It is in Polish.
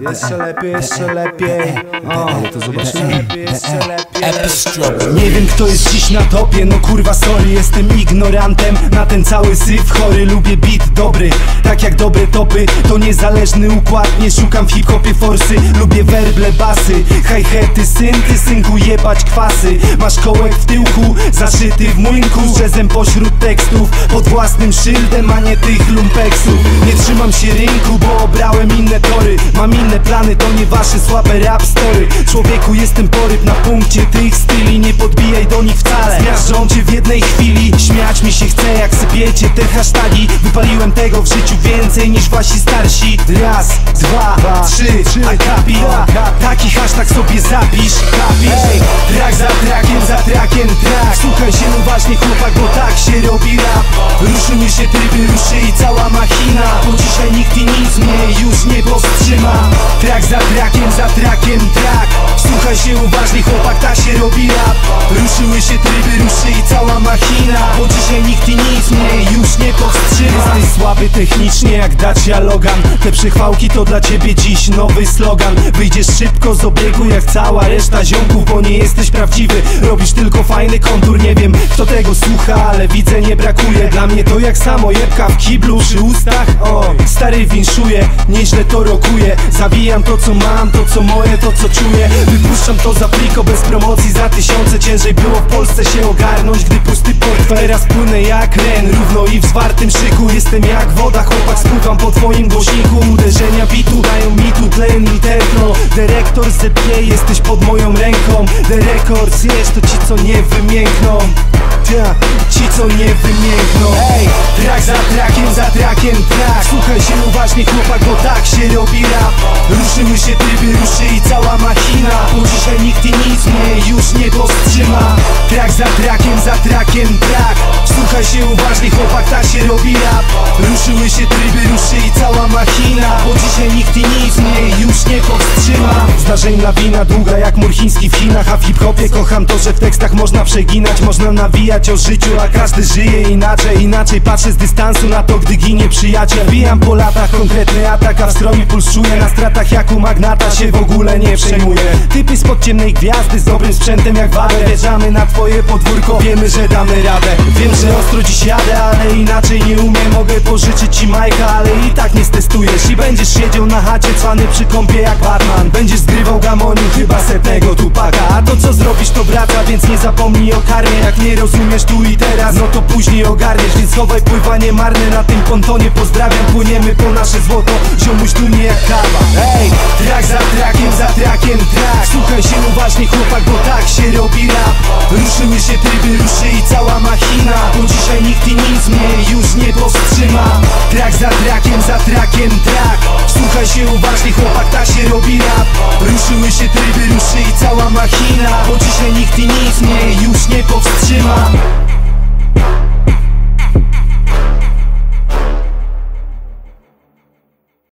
Jeszcze lepiej, jeszcze lepiej o, to zobaczymy jeszcze lepiej Nie wiem kto jest dziś na topie, no kurwa sorry Jestem ignorantem na ten cały syf chory Lubię beat dobry, tak jak dobre topy To niezależny układ, nie szukam w hip-hopie forsy Lubię werble, basy, hi-haty, synty Synku jebać kwasy Masz kołek w tyłku, zaszyty w młynku jazzem pośród tekstów, pod własnym szyldem A nie tych lumpeksów Nie trzymam się rynku, bo obrałem inne inne plany, to nie wasze słabe rap story. Człowieku jestem poryb na punkcie tych styli. Nie podbijaj do nich wcale. Zmiażdżą cię w jednej chwili. Śmiać mi się chce jak sypiecie te hasztagi. Wypaliłem tego w życiu więcej niż wasi starsi. Raz, dwa, trzy, a kapi Taki hashtag sobie zapisz, kapisz Słuchaj się uważnie chłopak, tak się robi rap. Ruszyły się tryby, ruszy i cała machina. Bo dzisiaj nikt i nic mnie technicznie jak Dacia Logan. Te przychwałki to dla ciebie dziś nowy slogan. Wyjdziesz szybko z obiegu jak cała reszta ziomków Bo nie jesteś prawdziwy, robisz tylko fajny kontur Nie wiem kto tego słucha, ale widzę nie brakuje. Dla mnie to jak samo jebka w kiblu przy ustach. O, stary winszuje, nieźle to rokuje Zawijam to co mam, to co moje, to co czuję. Wypuszczam to za pliko bez promocji za tysiące Ciężej było w Polsce się ogarnąć, gdy pusty portfel Teraz płynę jak ren, równo i w zwartym szyku Jestem jak woda, chłopak spływam po twoim głośniku. Uderzenia bitu dają mi tu tlen i tętno. Dyrektor zepnie, jesteś pod moją ręką. The Records jest to ci co nie wymiękną. Ta, ci co nie wymiękną. Ej, trak za trakiem, za trakiem, trak. Słuchaj się uważnie chłopak, bo tak się robi rap. Ruszyły się tryby, ruszy chłopak, tak się robi rap. Ruszyły się tryby, ruszy i cała machina. Bo dzisiaj nikt i nic mnie już nie powstrzyma Zdarzeń lawina długa jak mur chiński w Chinach A w hip-hopie kocham to, że w tekstach można przeginać Można nawijać o życiu, a każdy żyje inaczej Inaczej. Patrzę z dystansu na to, gdy ginie przyjaciel. Bijam po latach konkretny atak, a w stromi puls czuję Na stratach jak u magnata się w ogóle nie przejmuję Typy spod ciemnej gwiazdy z dobrym sprzętem jak wadę. Wjeżdżamy na twoje podwórko, wiemy, że damy radę. Wiem, że ostro dziś jadę, ale inaczej nie umiem. Mogę pożyczyć ci majka, ale i tak nie stestujesz I będziesz siedział na chacie cwany przy kąpie jak Batman Będziesz zgrywał gamoniu chyba setnego tupaka. A to co zrobisz to wraca, więc nie zapomnij o karmie Jak nie rozumiesz tu i teraz, no to później ogarniesz. Więc chowaj pływanie marne na tym pontonie Pozdrawiam, płyniemy po nasze złoto. Ziomuś dumnie jak kawa. Ej, trak za trakiem, za trakiem, trak. Słuchaj się uważnie chłopak, bo tak się robi rap. Ruszyły się tryby, ruszy i cała machina. Bo dzisiaj nikt i nic mnie już nie powstrzyma. Trak za trakiem, za trakiem, trak. Słuchaj się uważnie chłopak, tak się robi rap Ruszyły